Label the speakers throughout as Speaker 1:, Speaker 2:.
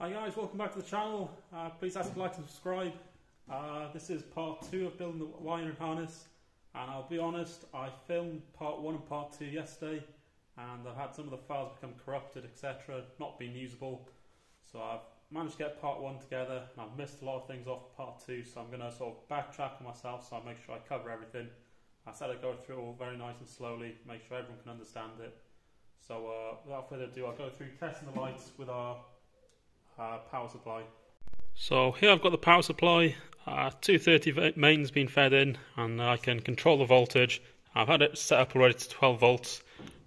Speaker 1: Hi guys, welcome back to the channel. Uh, please ask to like and subscribe. Uh, this is part two of building the wiring harness and I'll be honest, I filmed part one and part two yesterday and I've had some of the files become corrupted etc, not being usable. So I've managed to get part one together and I've missed a lot of things off part two so I'm going to sort of backtrack on myself so I make sure I cover everything. I said I'd go through it all very nice and slowly, make sure everyone can understand it. So uh, without further ado, I'll go through testing the lights with our uh, power supply. So here I've got the power supply, uh, 230 mains being fed in and I can control the voltage. I've had it set up already to 12 volts.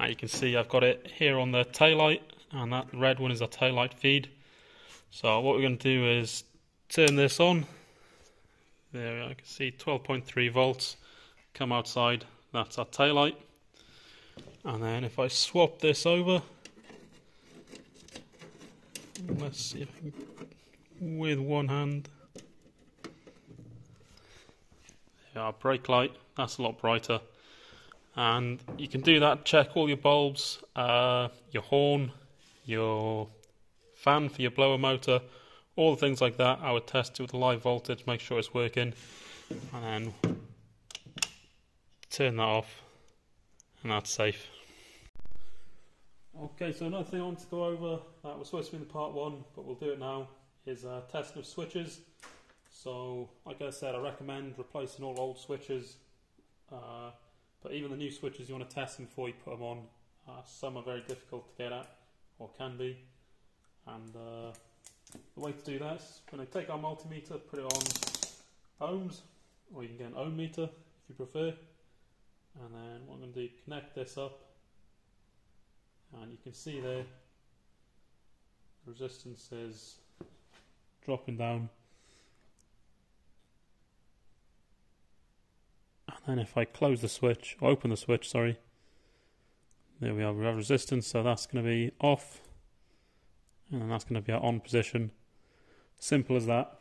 Speaker 1: Uh, you can see I've got it here on the tail light and that red one is our tail light feed. So what we're going to do is turn this on. There I can see 12.3 volts come outside. That's our tail light. And then if I swap this over Let's see if I can, with one hand. Yeah, brake light, that's a lot brighter. And you can do that, check all your bulbs, uh, your horn, your fan for your blower motor, all the things like that. I would test it with live voltage, make sure it's working, and then turn that off, and that's safe. Okay, so another thing I want to go over that was supposed to be in part one, but we'll do it now, is uh, testing of switches. So, like I said, I recommend replacing all old switches, uh, but even the new switches you want to test them before you put them on. Uh, some are very difficult to get at, or can be, and uh, the way to do that is going to take our multimeter, put it on ohms, or you can get an ohm meter if you prefer, and then what I'm going to do, connect this up and you can see there resistance is dropping down. And then if I close the switch or open the switch sorry there we are we have resistance so that's going to be off. And that's going to be our on position. Simple as that.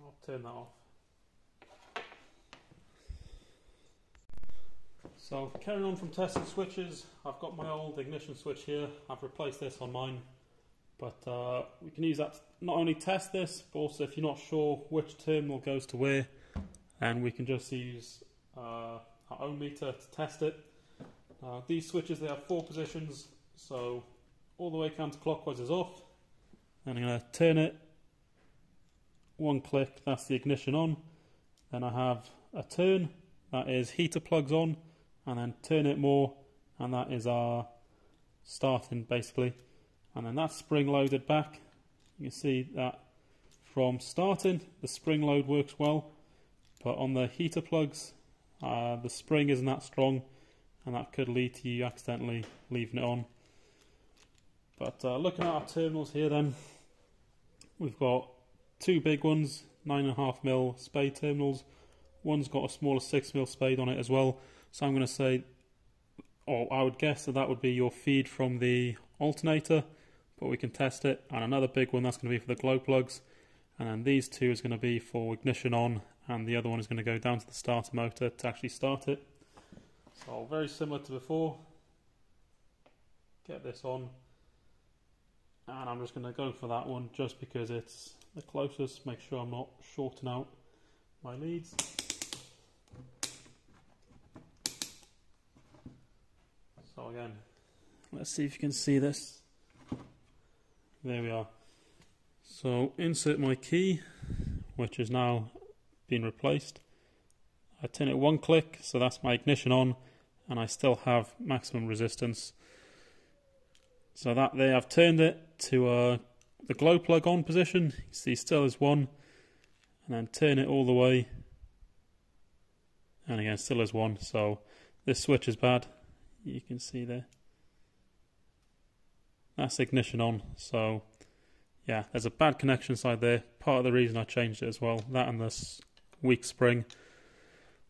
Speaker 1: I'll turn that off So carrying on from testing switches, I've got my old ignition switch here. I've replaced this on mine, but uh, we can use that to not only test this, but also if you're not sure which terminal goes to where, and we can just use uh, our ohm meter to test it. Uh, these switches they have four positions, so all the way counterclockwise is off. And I'm going to turn it one click, that's the ignition on. Then I have a turn, that is heater plugs on and then turn it more and that is our starting basically. And then that's spring loaded back. You can see that from starting the spring load works well but on the heater plugs uh, the spring isn't that strong and that could lead to you accidentally leaving it on. But uh, looking at our terminals here then we've got two big ones 9.5 mil spade terminals. One's got a smaller 6 mil spade on it as well so I'm going to say, or I would guess that that would be your feed from the alternator, but we can test it. And another big one that's going to be for the glow plugs. And then these two is going to be for ignition on, and the other one is going to go down to the starter motor to actually start it. So very similar to before. Get this on. And I'm just going to go for that one just because it's the closest. Make sure I'm not shorting out my leads. So again, let's see if you can see this. There we are. So insert my key, which is now been replaced. I turn it one click, so that's my ignition on, and I still have maximum resistance. So that there, I've turned it to uh, the glow plug on position. You see, still is one, and then turn it all the way, and again, still is one. So this switch is bad you can see there. That's ignition on, so yeah, there's a bad connection side there. Part of the reason I changed it as well, that and this weak spring.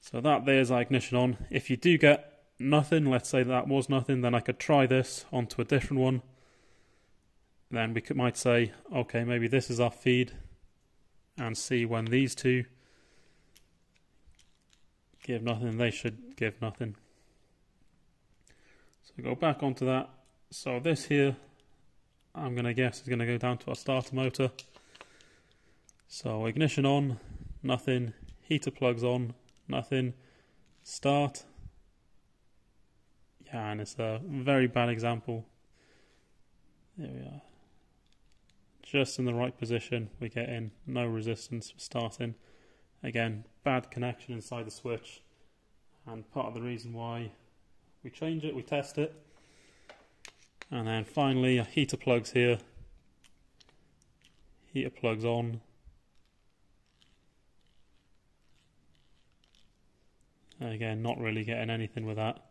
Speaker 1: So that there's our ignition on. If you do get nothing, let's say that was nothing, then I could try this onto a different one. Then we could, might say, okay, maybe this is our feed, and see when these two give nothing, they should give nothing. So go back onto that So this here, I'm going to guess is going to go down to our starter motor. So ignition on, nothing. Heater plugs on, nothing. Start. Yeah, and it's a very bad example. There we are. Just in the right position, we get in no resistance for starting. Again, bad connection inside the switch, and part of the reason why we change it, we test it. And then finally, a heater plugs here. Heater plugs on. Again, not really getting anything with that.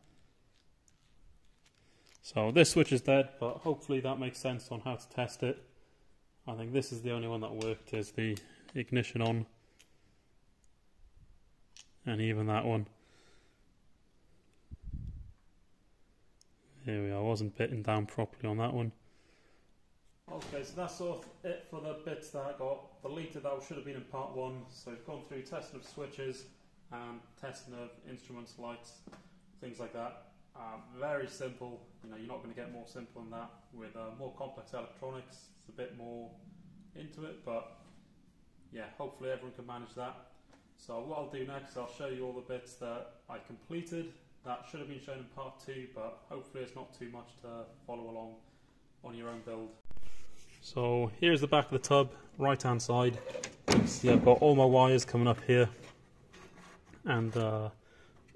Speaker 1: So this switch is dead, but hopefully that makes sense on how to test it. I think this is the only one that worked is the ignition on. And even that one. Here we are, I wasn't bitting down properly on that one. Okay, so that's sort of it for the bits that I got deleted that should have been in part one. So we've gone through testing of switches and testing of instruments, lights, things like that. Uh, very simple, you know, you're not going to get more simple than that. With uh, more complex electronics, it's a bit more into it, but yeah, hopefully everyone can manage that. So what I'll do next, I'll show you all the bits that I completed. That should have been shown in part two, but hopefully it's not too much to follow along on your own build. So here's the back of the tub, right hand side. See I've got all my wires coming up here. And uh,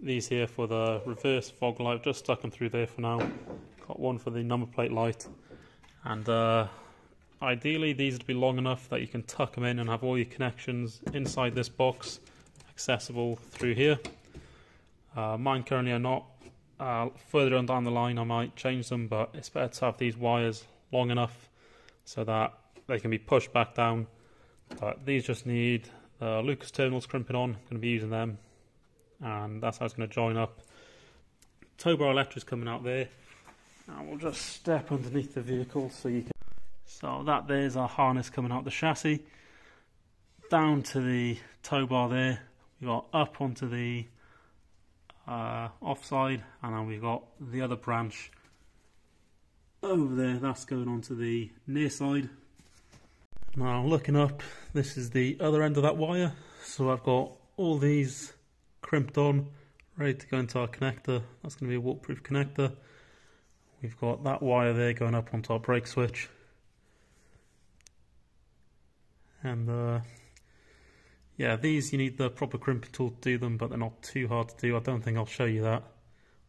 Speaker 1: these here for the reverse fog light, just stuck them through there for now. Got one for the number plate light. And uh, ideally these would be long enough that you can tuck them in and have all your connections inside this box accessible through here. Uh, mine currently are not. Uh, further on down the line I might change them but it's better to have these wires long enough so that they can be pushed back down. But these just need uh, Lucas terminals crimping on, I'm going to be using them and that's how it's going to join up. Tow bar electric coming out there and we'll just step underneath the vehicle so you can so that there's our harness coming out the chassis down to the tow bar there we got up onto the uh, offside and then we've got the other branch over there. That's going onto the near side. Now looking up this is the other end of that wire. So I've got all these crimped on ready to go into our connector. That's going to be a waterproof connector. We've got that wire there going up onto our brake switch. And uh, yeah these you need the proper crimping tool to do them but they're not too hard to do. I don't think I'll show you that.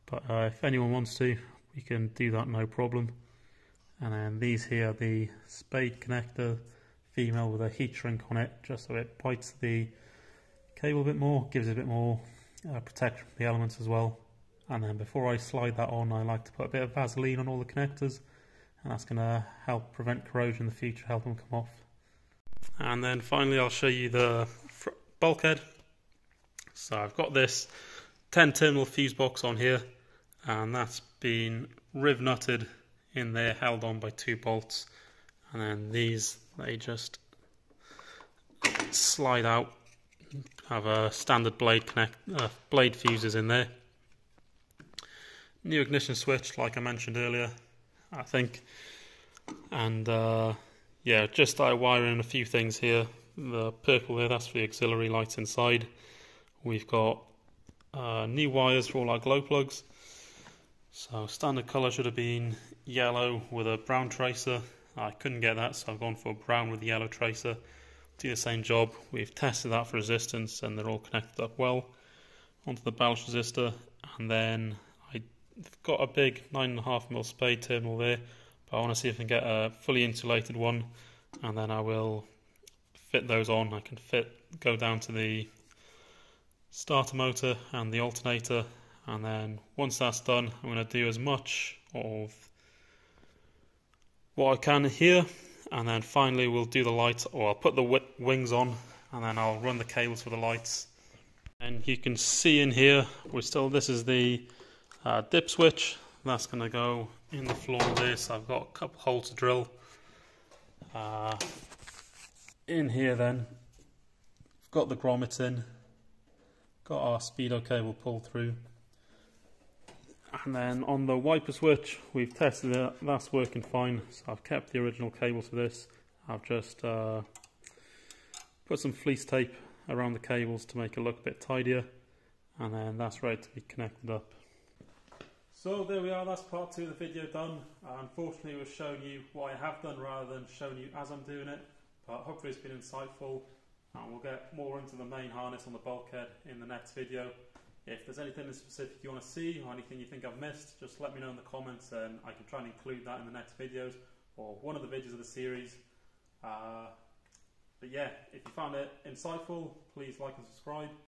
Speaker 1: But uh, if anyone wants to we can do that no problem. And then these here the spade connector female with a heat shrink on it just so it bites the cable a bit more gives it a bit more uh, protection from the elements as well. And then before I slide that on I like to put a bit of Vaseline on all the connectors and that's going to help prevent corrosion in the future help them come off. And then finally I'll show you the bulkhead. So I've got this 10 terminal fuse box on here and that's been riv nutted in there held on by two bolts. And then these they just slide out have a standard blade connect uh, blade fuses in there. New ignition switch like I mentioned earlier I think. And uh, yeah, just started wiring a few things here. The purple there, that's the auxiliary lights inside. We've got uh, new wires for all our glow plugs. So standard colour should have been yellow with a brown tracer. I couldn't get that, so I've gone for brown with yellow tracer. Do the same job. We've tested that for resistance, and they're all connected up well. Onto the ballast resistor, and then I've got a big 9.5mm spade terminal there but I want to see if I can get a fully insulated one and then I will fit those on. I can fit go down to the starter motor and the alternator and then once that's done I'm going to do as much of what I can here and then finally we'll do the lights or I'll put the wings on and then I'll run the cables for the lights and you can see in here we're still this is the uh, dip switch that's going to go in the floor of this. I've got a couple holes to drill. Uh, in here then, I've got the grommet in, got our speedo cable pulled through, And then on the wiper switch, we've tested it, that's working fine. So I've kept the original cable to this. I've just uh, put some fleece tape around the cables to make it look a bit tidier. And then that's ready to be connected up. So there we are, that's part two of the video done. Unfortunately, we're showing you what I have done rather than showing you as I'm doing it. But hopefully it's been insightful. And we'll get more into the main harness on the bulkhead in the next video. If there's anything in specific you want to see or anything you think I've missed, just let me know in the comments and I can try and include that in the next videos or one of the videos of the series. Uh, but yeah, if you found it insightful, please like and subscribe